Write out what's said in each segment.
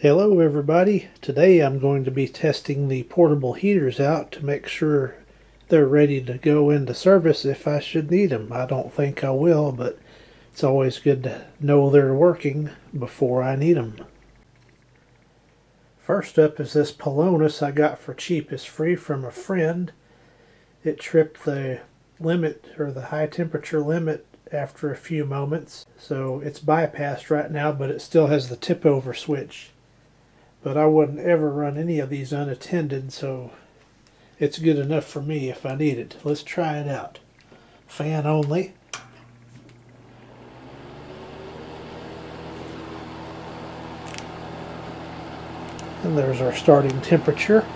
Hello everybody. Today I'm going to be testing the portable heaters out to make sure they're ready to go into service if I should need them. I don't think I will, but it's always good to know they're working before I need them. First up is this Pelonis I got for cheap. It's free from a friend. It tripped the limit or the high temperature limit after a few moments. So it's bypassed right now, but it still has the tip over switch but I wouldn't ever run any of these unattended, so it's good enough for me if I need it. Let's try it out. Fan only. And there's our starting temperature.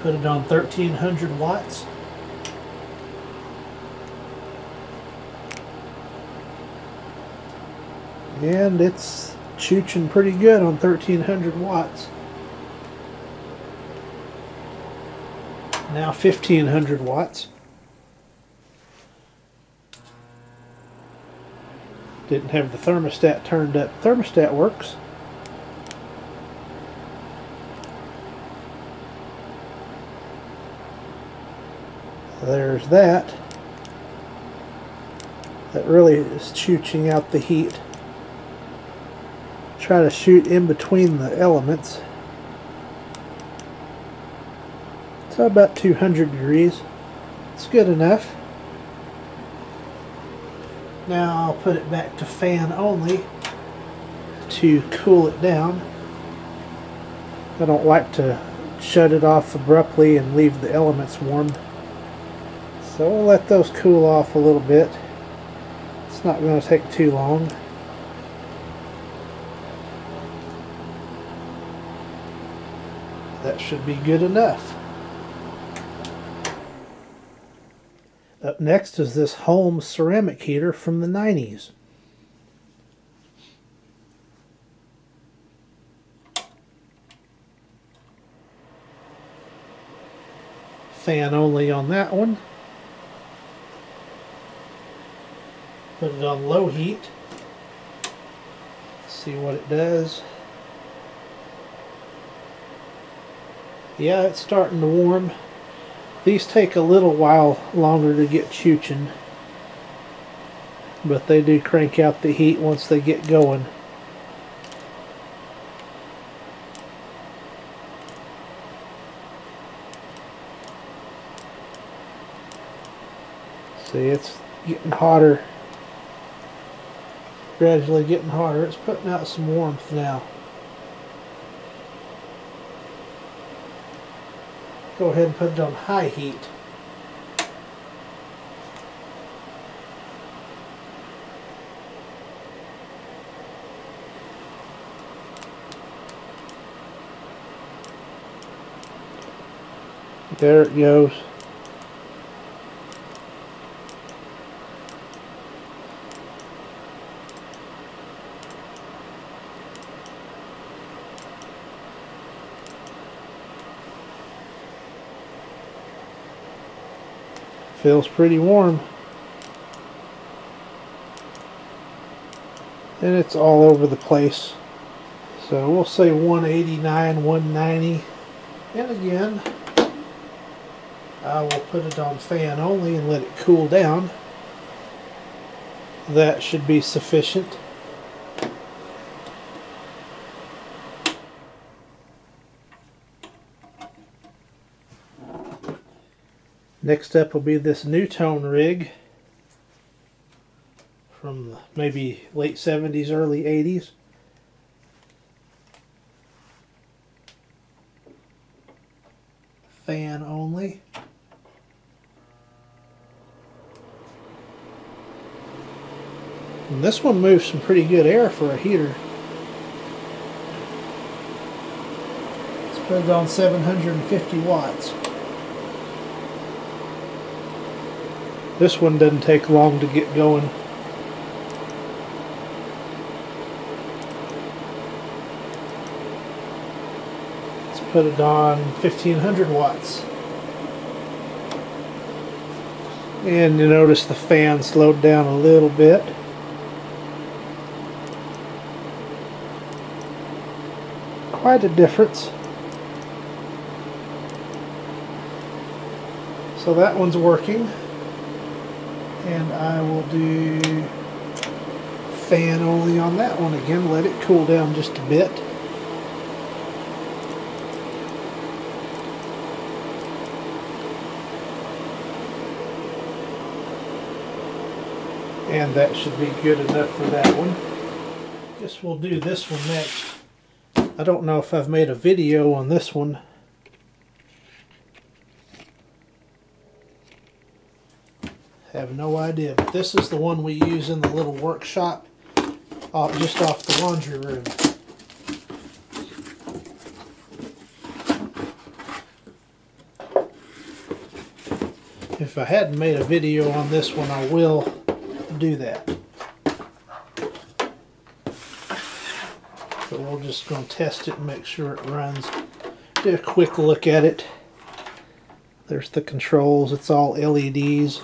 Put it on 1300 watts. And it's chooching pretty good on 1300 watts. Now 1500 watts. Didn't have the thermostat turned up. Thermostat works. There's that. That really is chooching out the heat try to shoot in between the elements. So about 200 degrees. It's good enough. Now I'll put it back to fan only to cool it down. I don't like to shut it off abruptly and leave the elements warm. So we'll let those cool off a little bit. It's not going to take too long. That should be good enough. Up next is this Holmes ceramic heater from the 90s. Fan only on that one. Put it on low heat. See what it does. Yeah, it's starting to warm. These take a little while longer to get chooching. But they do crank out the heat once they get going. See, it's getting hotter. Gradually getting hotter. It's putting out some warmth now. Go ahead and put it on high heat. There it goes. Feels pretty warm. And it's all over the place. So we'll say 189, 190. And again, I will put it on fan only and let it cool down. That should be sufficient. Next up will be this NuTone rig from maybe late 70s, early 80s. Fan only. And this one moves some pretty good air for a heater. Let's put on 750 watts. This one doesn't take long to get going. Let's put it on 1500 watts. And you notice the fan slowed down a little bit. quite a difference. So that one's working. And I will do fan only on that one again. Let it cool down just a bit. And that should be good enough for that one. Guess we'll do this one next. I don't know if I've made a video on this one. Have no idea, but this is the one we use in the little workshop off, just off the laundry room. If I hadn't made a video on this one, I will do that. But we're just going to test it and make sure it runs. Do a quick look at it. There's the controls. It's all LEDs.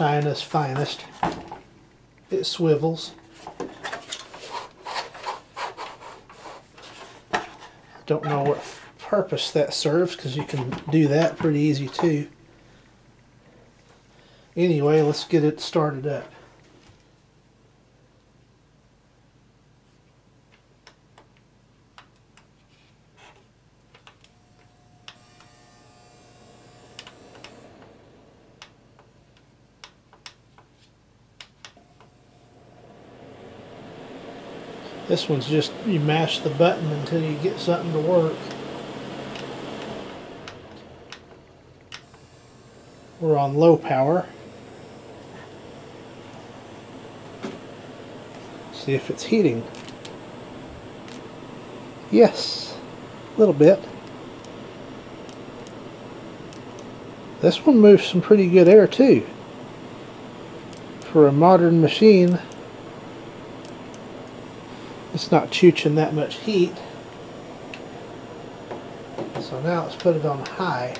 China's finest. It swivels. I don't know what purpose that serves because you can do that pretty easy too. Anyway, let's get it started up. This one's just you mash the button until you get something to work. We're on low power. See if it's heating. Yes, a little bit. This one moves some pretty good air too. For a modern machine, it's not chooching that much heat. So now let's put it on high.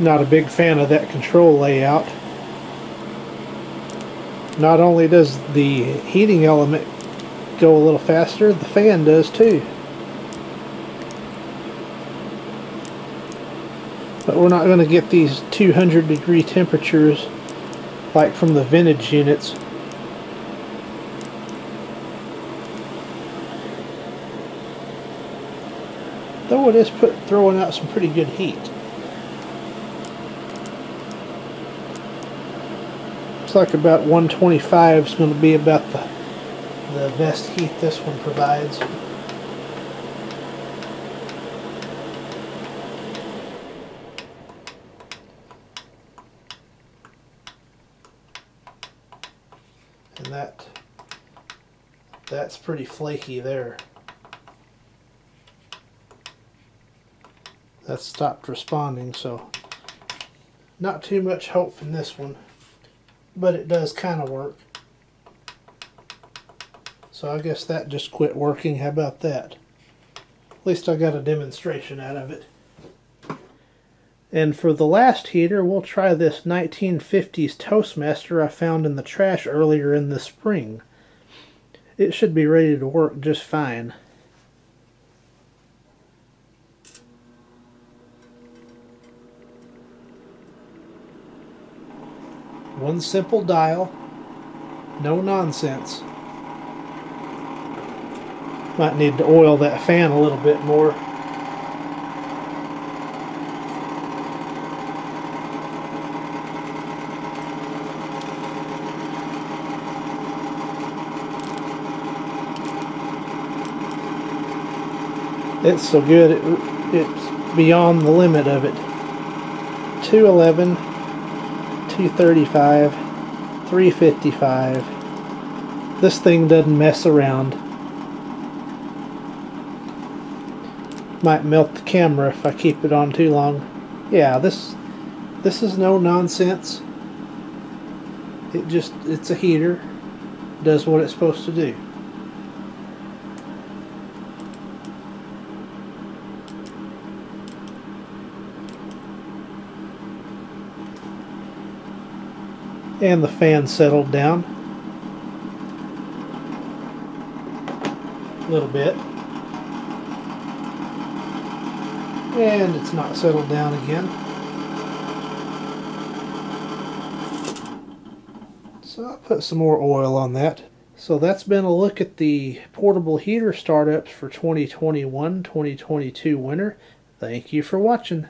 Not a big fan of that control layout. Not only does the heating element go a little faster, the fan does too. But we're not going to get these 200 degree temperatures like from the vintage units. Though it is put, throwing out some pretty good heat. Looks like about 125 is going to be about the, the best heat this one provides. That that's pretty flaky there. That stopped responding, so not too much hope in this one, but it does kind of work. So I guess that just quit working. How about that? At least I got a demonstration out of it. And for the last heater, we'll try this 1950s Toastmaster I found in the trash earlier in the spring. It should be ready to work just fine. One simple dial, no nonsense. Might need to oil that fan a little bit more. It's so good, it, it's beyond the limit of it. 211, 235, 355. This thing doesn't mess around. Might melt the camera if I keep it on too long. Yeah, this this is no nonsense. It just it's a heater. Does what it's supposed to do. And the fan settled down. A little bit. And it's not settled down again. So I'll put some more oil on that. So that's been a look at the portable heater startups for 2021-2022 winter. Thank you for watching.